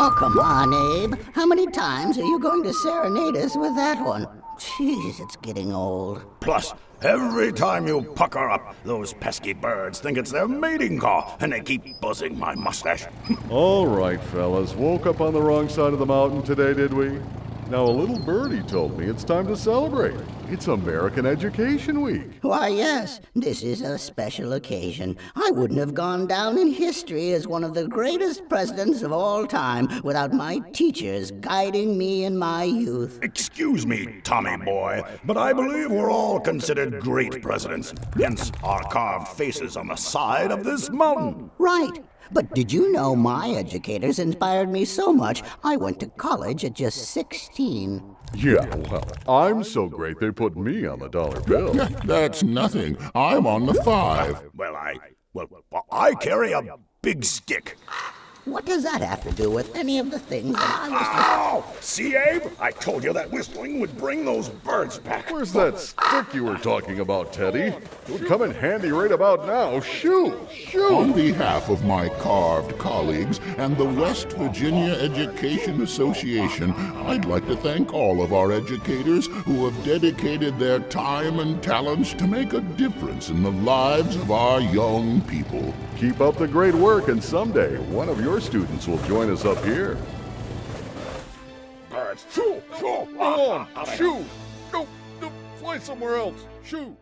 Oh, come on, Abe. How many times are you going to serenade us with that one? Jeez, it's getting old. Plus, every time you pucker up, those pesky birds think it's their mating call, and they keep buzzing my mustache. All right, fellas. Woke up on the wrong side of the mountain today, did we? Now, a little birdie told me it's time to celebrate. It's American Education Week. Why, yes, this is a special occasion. I wouldn't have gone down in history as one of the greatest presidents of all time without my teachers guiding me in my youth. Excuse me, Tommy boy, but I believe we're all considered great presidents, hence our carved faces on the side of this mountain. Right. But did you know my educators inspired me so much I went to college at just 16? Yeah, well, I'm so great they put me on the dollar bill. That's nothing. I'm on the five. Well, I. Well, I carry a big stick. What does that have to do with any of the things that I was Ow! See, Abe? I told you that whistling would bring those birds back. Where's that stick you were talking about, Teddy? It would come in handy right about now. Shoo! Shoo! On behalf of my carved colleagues and the West Virginia Education Association, I'd like to thank all of our educators who have dedicated their time and talents to make a difference in the lives of our young people. Keep up the great work, and someday one of your students will join us up here. Birds. Shoo! Shoo! Ah, ah, ah. Go on! Shoo! No, no, fly somewhere else! Shoo!